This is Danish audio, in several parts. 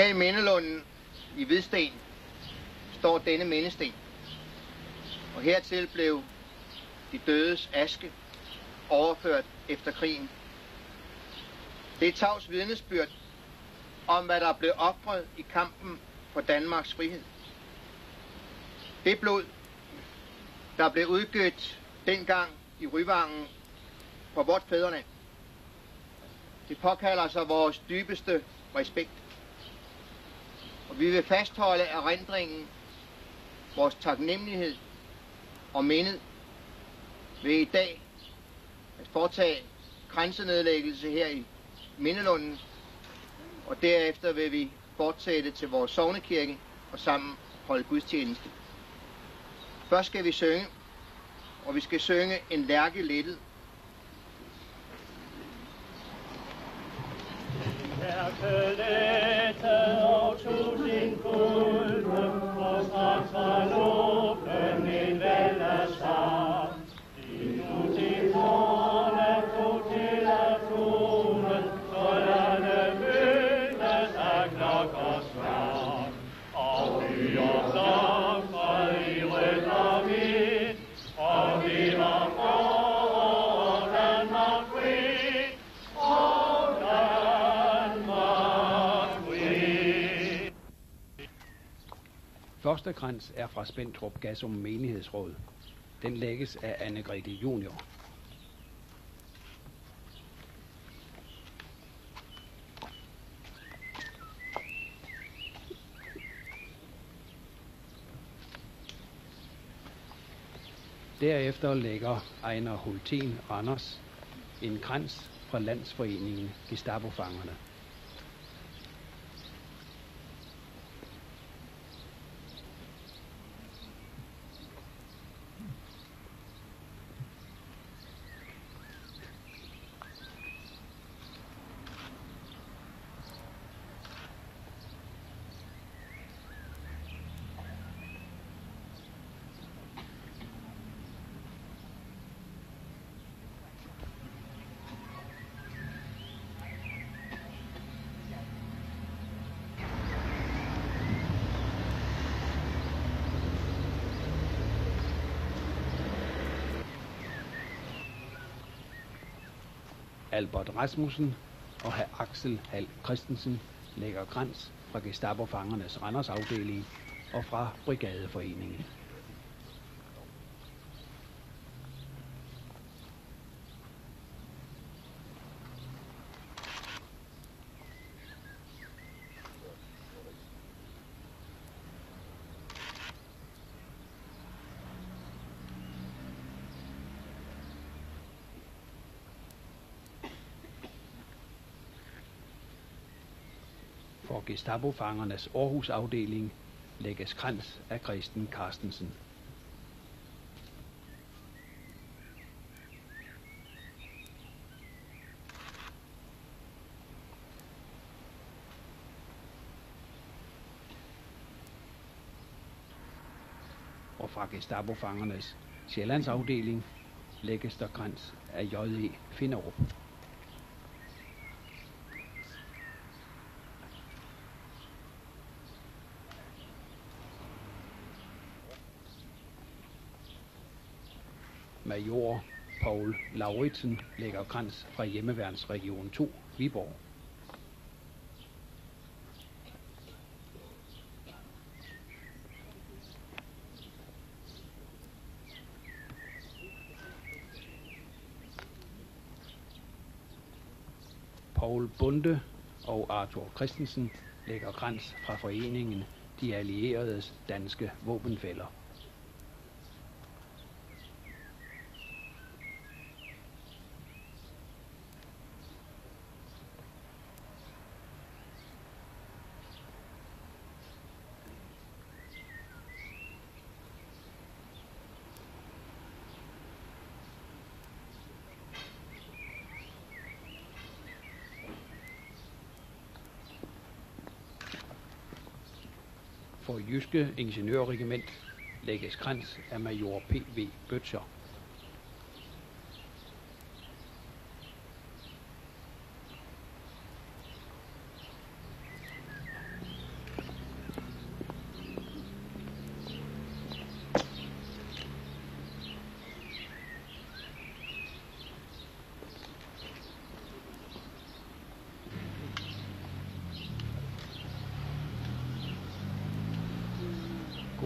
Her i Mindelunden i Hvidsten står denne mindesten. Og hertil blev de dødes aske overført efter krigen. Det er tavs vidnesbyrd om, hvad der blev offret i kampen for Danmarks frihed. Det blod, der blev udgødt dengang i Ryvangen for vort fædreland. Det påkalder sig vores dybeste respekt. Og vi vil fastholde erindringen, vores taknemmelighed og mindet ved i dag at foretage grænsenedlæggelse her i Mindelunden, og derefter vil vi fortsætte til vores sovnekirke og sammen holde gudstjeneste. Først skal vi synge, og vi skal synge en lærke lettet. Første krans er fra Spændtrup Gasum Menighedsråd. Den lægges af Anne-Grethe Junior. Derefter lægger Ejner Hultin Anders en krans fra Landsforeningen Gestapofangerne. Albert Rasmussen og herr Axel Hal Christensen lægger krans fra Gestapo-fangernes Randers afdeling og fra Brigadeforeningen. For Gestapo-fangernes Aarhus afdeling lægges krans af Kristen Carstensen. Og fra Gestapo-fangernes Sjællands afdeling lægges der krans af J.E. Finderup. Major Paul Lauritsen lægger krans fra hjemmeværnsregion 2, Viborg. Paul Bunde og Arthur Christensen lægger krans fra foreningen De Allieredes Danske Våbenfælder. For Jyske Ingeniørregiment lægges krans af major P.V.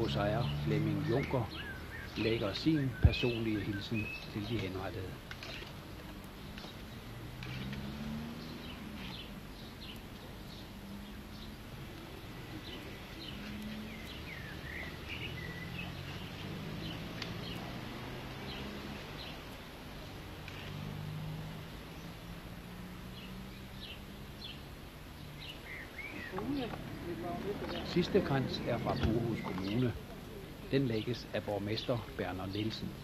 Bøtcher. ejer Flemming Junker lægger sin personlige hilsen til de henrettede. Sidste krans er fra Bohus Kommune. Den lægges af borgmester Berner Nielsen.